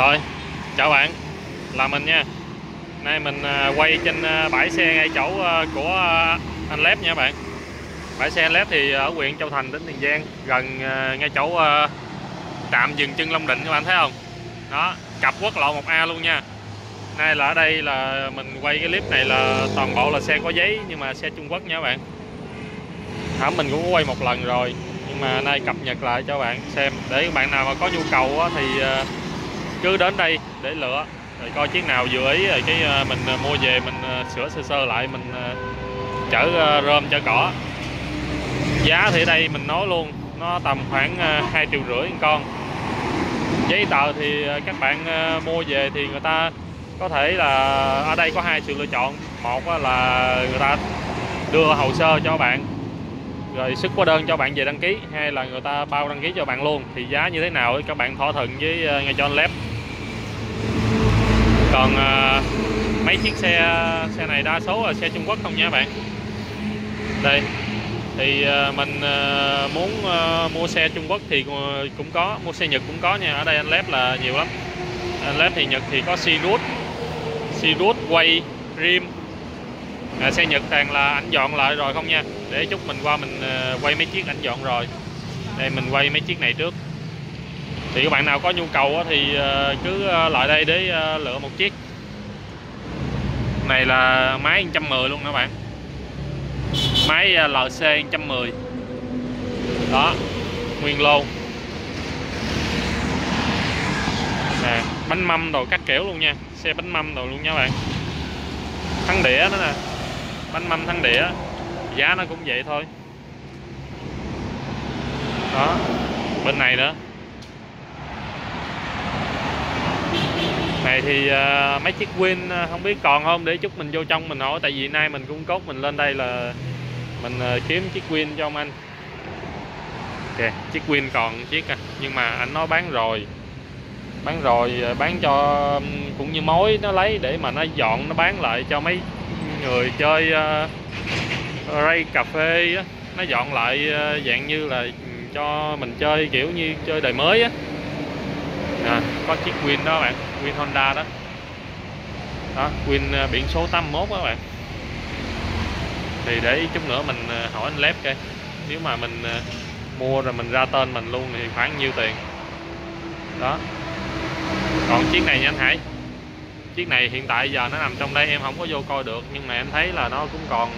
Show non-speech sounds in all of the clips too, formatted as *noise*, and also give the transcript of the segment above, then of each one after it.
Rồi, chào bạn, là mình nha. Nay mình à, quay trên à, bãi xe ngay chỗ à, của anh Lép nha bạn. Bãi xe anh Lép thì ở huyện Châu Thành, tỉnh Tiền Giang Gần ngay chỗ trạm dừng chân Long Định các bạn thấy không? Đó, cặp quốc lộ 1A luôn nha. Nay là ở đây là mình quay cái clip này là toàn bộ là xe có giấy Nhưng mà xe Trung Quốc nha các bạn. Thảm mình cũng có quay một lần rồi Nhưng mà nay cập nhật lại cho bạn xem. Để các bạn nào mà có nhu cầu thì cứ đến đây để lựa. Rồi coi chiếc nào vừa ý, rồi cái à, mình à, mua về mình à, sửa sơ sơ lại, mình chở rơm chở cỏ. Giá thì ở đây mình nói luôn, nó tầm khoảng hai triệu rưỡi một con. Giấy tờ thì các bạn mua về thì người ta có thể là ở đây có hai sự lựa chọn. Một là người ta đưa hồ sơ cho bạn, rồi xuất hóa đơn cho bạn về đăng ký. Hay là người ta bao đăng ký cho bạn luôn. Thì giá như thế nào các bạn thỏa thuận với ngay cho anh lép còn à, mấy chiếc xe à, xe này đa số là xe Trung Quốc không nha bạn? Đây thì à, mình à, muốn à, mua xe Trung Quốc thì à, cũng có mua xe Nhật cũng có nha. Ở đây anh lép là nhiều lắm. Anh lép thì Nhật thì có Sirius Sirius quay rim. À, xe Nhật toàn là ảnh dọn lại rồi không nha. Để chút mình qua mình à, quay mấy chiếc ảnh dọn rồi. Đây mình quay mấy chiếc này trước thì các bạn nào có nhu cầu thì ờ, cứ ờ, lại đây để ờ, lựa một chiếc. Này là máy 110 luôn các bạn. Máy LC 110 đó, nguyên lô. Nè, bánh mâm đồ các kiểu luôn nha. Xe bánh mâm đồ luôn nha bạn. Thắng đĩa đó nè. Bánh mâm thắng đĩa. Giá nó cũng vậy thôi. Đó, bên này nữa. Này thì uh, mấy chiếc win à, không biết còn không? Để chút mình vô trong mình hỏi tại vì nay mình cũng cốt mình lên đây là mình uh, kiếm chiếc win cho ông anh. Ok chiếc win còn chiếc à nhưng mà anh nói bán rồi. Bán rồi bán cho cũng như mối nó lấy để mà nó dọn nó bán lại cho mấy người chơi uh, ray cà phê á. Nó dọn lại uh, dạng như là cho mình chơi kiểu như chơi đời mới á à, có chiếc Win đó bạn Win Honda đó. Đó Win à, biển số 81 đó bạn. Thì để chút nữa mình à, hỏi anh Lép coi. Nếu mà mình à, mua rồi mình ra tên mình luôn thì khoảng nhiêu tiền? Đó. Còn chiếc này nha anh Hải. Chiếc này hiện tại giờ nó nằm trong đây em không có vô coi được. Nhưng mà em thấy là nó cũng còn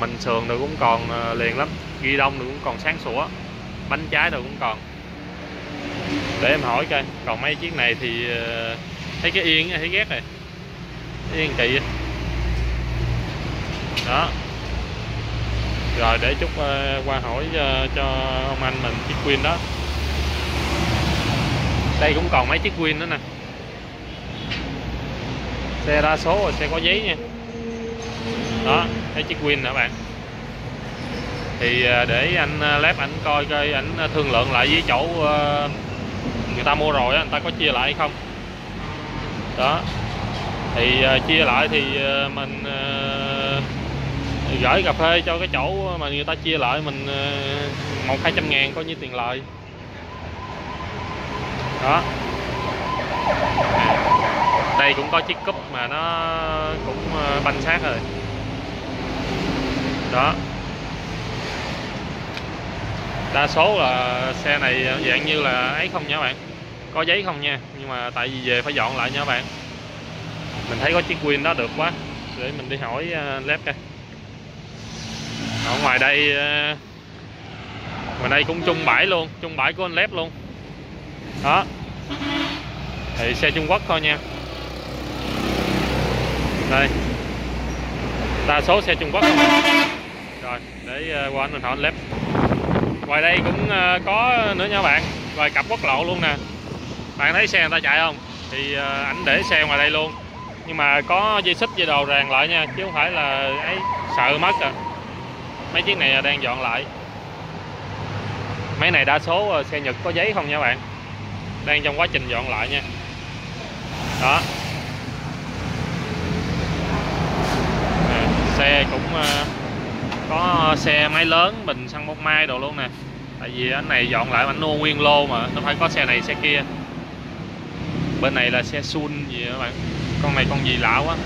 mình sườn được cũng còn liền lắm. Ghi đông được cũng còn sáng sủa. Bánh trái được cũng còn để em hỏi coi. Còn mấy chiếc này thì ờ, thấy cái yên thấy ghét rồi. Yên kỳ đó. Rồi để chút ờ, qua hỏi ờ, cho, ông anh mình chiếc Queen đó. Đây cũng còn mấy chiếc Queen nữa nè. Xe đa số là xe có giấy nha. Đó thấy chiếc Queen nè bạn. Thì để anh lép ảnh coi coi ảnh thương lượng lại với chỗ người ta mua rồi á người ta có chia lại hay không? Đó. Thì uh, chia lại thì uh, mình uh, gửi cà phê cho cái chỗ mà người ta chia lại mình một hai trăm ngàn coi như tiền lợi. đó. Đây cũng có chiếc cúp mà nó cũng banh sát rồi. Đó đa số là xe này dạng như là ấy không nha các bạn. Có giấy không nha, nhưng mà tại vì về phải dọn lại nha các bạn. Mình thấy có chiếc Win đó được quá. Để mình đi hỏi ờ, lép coi. Ở ngoài đây ờ, ngoài đây cũng chung bãi luôn, chung bãi của anh lép luôn. Đó. Thì xe Trung Quốc thôi nha. Đây. Đa số xe Trung Quốc không rồi, để ờ, qua anh mình hỏi anh lép ngoài đây cũng ờ, có nữa nha bạn. Ngoài cặp quốc lộ luôn nè. Bạn thấy xe người ta chạy không? Thì ờ, ảnh để xe ngoài đây luôn. Nhưng mà có dây xích dây đồ ràng lại nha, chứ không phải là, ấy, sợ mất à. Mấy chiếc này à, đang dọn lại. Mấy này đa số ờ, xe Nhật có giấy không nha bạn? Đang trong quá trình dọn lại nha. Đó. Xe cũng có xe máy lớn, bình xăng bốc mai đồ luôn nè. Tại vì anh này dọn lại anh mua nguyên lô mà, nó phải có xe này, xe kia. Bên này là xe sun gì đó các bạn? Con này con gì lạ quá.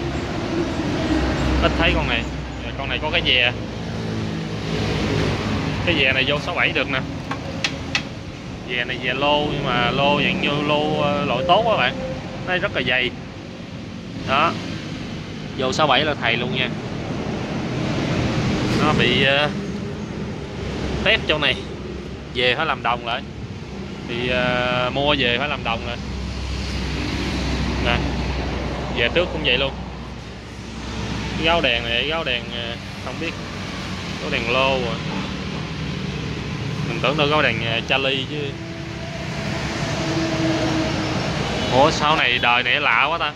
Ít thấy con này. Con này có cái dè. Cái dè này vô 67 được nè. Dè này dè lô, nhưng mà lô dạng như lô ờ, loại tốt quá bạn. Nó rất là dày. Đó. Vô 67 là thầy luôn nha nó bị uh, tép chỗ này. Về phải làm đồng lại. Thì uh, mua về phải làm đồng rồi nè về trước cũng vậy luôn. Cái gáo đèn này gáo đèn uh, không biết. Gáo đèn lô rồi. Mình tưởng đâu gáo đèn uh, Charlie chứ. Ủa sau này đời này lạ quá ta.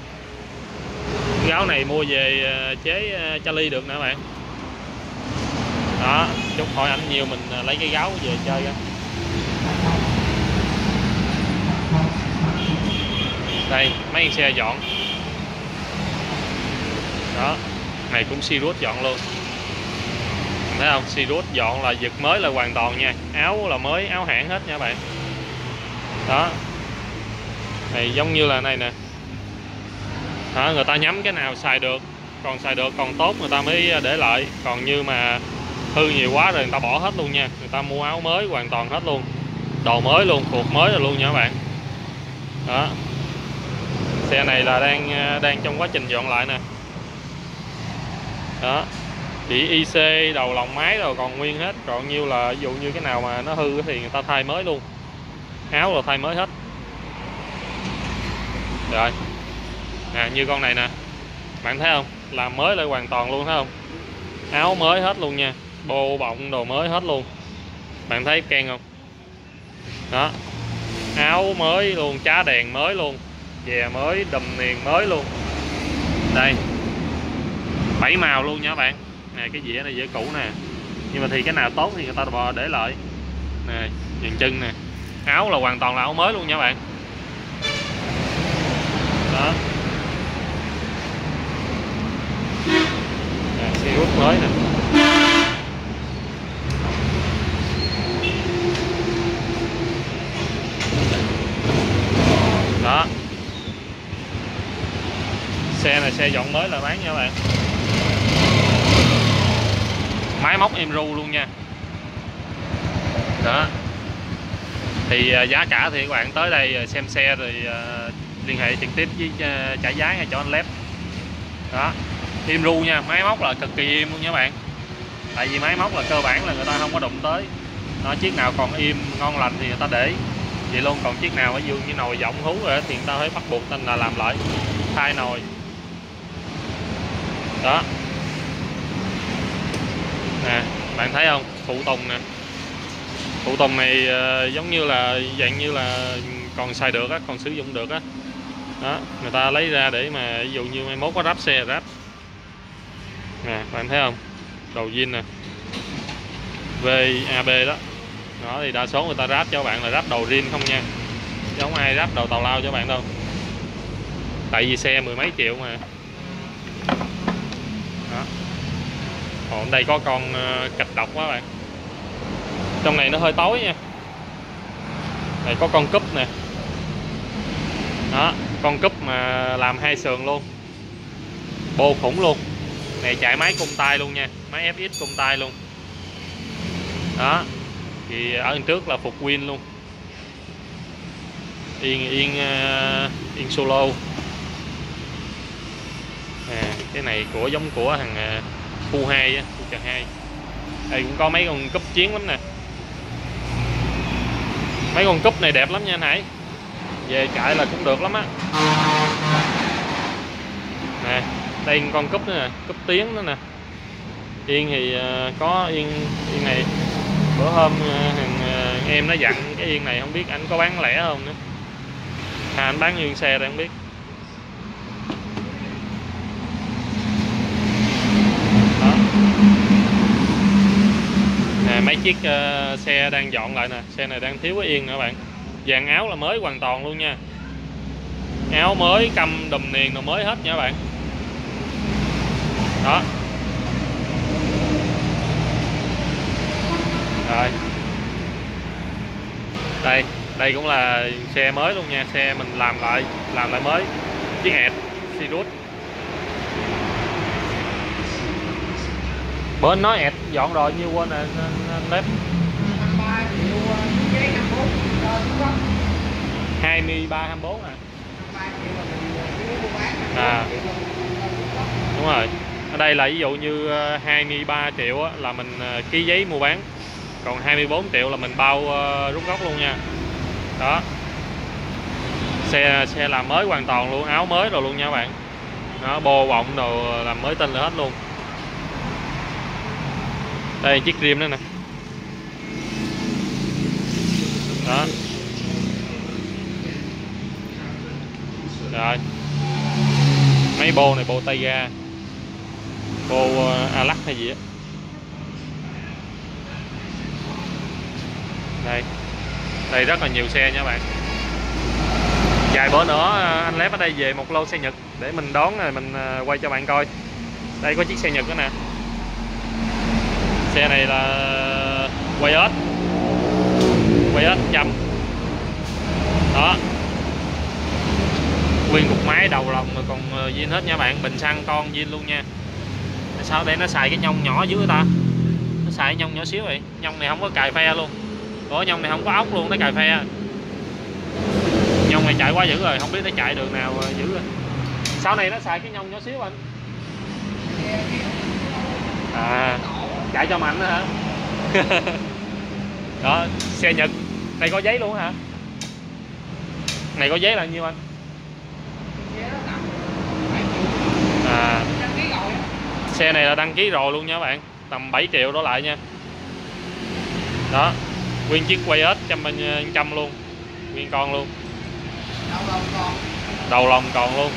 Cái gáo này mua về chế Charlie được nè bạn đó chút hỏi ảnh nhiều mình à, lấy cái gáo về chơi đó. đây mấy xe dọn. Đó này cũng Sirius dọn luôn. Thấy không? Sirius dọn là giật mới là hoàn toàn nha. Áo là mới áo hãng hết nha bạn. Đó. Này giống như là này nè. Đó, người ta nhắm cái nào xài được còn xài được còn tốt người ta mới để lại. Còn như mà hư nhiều quá rồi người ta bỏ hết luôn nha. Người ta mua áo mới hoàn toàn hết luôn. Đồ mới luôn cuộc mới rồi luôn nha các bạn. Đó. Xe này là đang à, đang trong quá trình dọn lại nè. Đó. Chỉ IC đầu lòng máy rồi còn nguyên hết. Còn nhiêu là ví dụ như cái nào mà nó hư thì người ta thay mới luôn. Áo là thay mới hết. Rồi. À, như con này nè. Bạn thấy không? Làm mới lại hoàn toàn luôn thấy không? Áo mới hết luôn nha bô bọng đồ mới hết luôn. Bạn thấy ken không? Đó. Áo mới luôn chá đèn mới luôn dè mới đầm niền mới luôn. Đây. Bảy màu luôn nha các bạn. Nè cái dĩa này dĩa cũ nè. Nhưng mà thì cái nào tốt thì người ta bò để lại. Nè dàn chân nè. Áo là hoàn toàn là áo mới luôn nha các bạn. Đó. Nè, xe rút mới nè đó xe này xe dọn mới là bán nha các bạn. Máy móc em ru luôn nha. Đó. Thì à, giá cả thì các bạn tới đây à, xem xe rồi à, liên hệ trực tiếp với trả giá ngay chỗ anh lép đó. Im ru nha, máy móc là cực kỳ im luôn nha các bạn. Tại vì máy móc là cơ bản là người ta không có đụng tới. Nó chiếc nào còn im ngon lành thì người ta để vậy luôn, còn chiếc nào ví dụ như nồi giọng hú rồi thì người ta phải bắt buộc tên là làm lại. Thay nồi đó. Nè bạn thấy không? Phụ tùng nè. Phụ tùng này uh, giống như là dạng như là còn xài được á còn sử dụng được á. Đó người ta lấy ra để mà ví dụ như mai mốt có ráp xe ráp. Nè bạn thấy không? Đầu zin nè. VAB đó. Đó thì đa số người ta ráp cho bạn là ráp đầu zin không nha. Giống ai ráp đầu tàu lao cho bạn đâu. Tại vì xe mười mấy triệu mà. Còn đây có con ờ, cạch độc quá bạn. Trong này nó hơi tối nha. Này có con cúp nè. Đó con cúp mà làm hai sườn luôn. Bô khủng luôn. Này chạy máy cung tay luôn nha. Máy FX cung tay luôn. Đó thì ở trước là phục win luôn. Yên yên uh, yên solo. À, cái này của giống của thằng uh, khu 2 á, khu chợ 2 đây cũng có mấy con cúp chiến lắm nè. Mấy con cúp này đẹp lắm nha anh Hải. Về chạy là cũng được lắm á. Nè, đây con cúp nữa nè, cúp tiếng nữa nè. Yên thì ờ, có yên yên này. Bữa hôm ờ, thằng ờ, em nó dặn cái yên này không biết anh có bán lẻ không nữa. À anh bán nguyên xe đây không biết. Nè mấy chiếc uh, xe đang dọn lại nè. Xe này đang thiếu cái yên nữa bạn? Dàn áo là mới hoàn toàn luôn nha. Áo mới căm đùm niền rồi mới hết nha các bạn. Đó. Rồi. Đây đây cũng là xe mới luôn nha. Xe mình làm lại làm lại mới. Chiếc hẹp Sirius bên nó nói ẹt, dọn rồi, như quên là lép. 23 24 23 24 nè À. đúng rồi. Ở đây là ví dụ như ờ, 23 triệu là mình ờ, ký giấy mua bán. Còn 24 triệu là mình bao ờ, rút gốc luôn nha. Đó. Xe xe làm mới hoàn toàn luôn, áo mới rồi luôn nha các bạn. Đó, bô bọng đồ làm mới tinh hết luôn đây chiếc rim đó nè. Đó. Rồi. Mấy bô này bô tay ga bô uh, ờ, Alac hay gì á. Đây. Đây rất là nhiều xe nha bạn. Vài bữa nữa ờ, anh lép ở đây về một lô xe Nhật để mình đón rồi mình ờ, quay cho bạn coi. Đây có chiếc xe Nhật đó nè xe này là quay ớt quay ớt chậm đó. Nguyên cục máy đầu lòng mà còn ờ, zin hết nha bạn. Bình xăng con zin luôn nha. Sao đây nó xài cái nhông nhỏ dưới ta? Nó xài cái nhông nhỏ xíu vậy. Nhông này không có cài phe luôn. Ủa nhông này không có ốc luôn nó cài phe. Nhông này chạy quá dữ rồi không biết nó chạy đường nào ờ, dữ rồi. Sau này nó xài cái nhông nhỏ xíu anh. À chạy cho mạnh đó hả? *laughs* Đó xe nhật. Này có giấy luôn hả? Này có giấy là nhiêu anh? Xe đó tầm 7 triệu à. Đăng ký rồi á xe này là đăng ký rồi luôn nha các bạn. Tầm 7 triệu đổ lại nha. Đó. Nguyên chiếc quay ếch trăm bên trăm luôn. Nguyên con luôn. Đầu đầu còn. Đầu lòng còn luôn.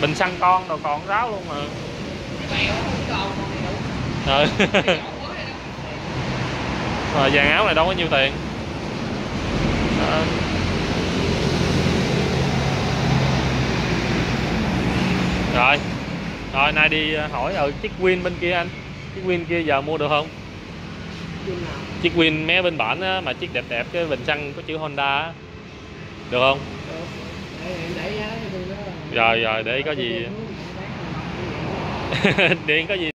Bình xăng con đồ còn ráo luôn mà. Cái bèo không còn rồi *laughs* rồi vàng áo này đâu có nhiêu tiền đó. rồi rồi nay đi ờ, hỏi ở chiếc win bên kia anh chiếc win kia giờ mua được không chiếc win mé bên bản á, mà chiếc đẹp đẹp cái bình xăng có chữ Honda á. được không Được. Để em đẩy giá cho tôi đó. rồi rồi để *laughs* có gì để có gì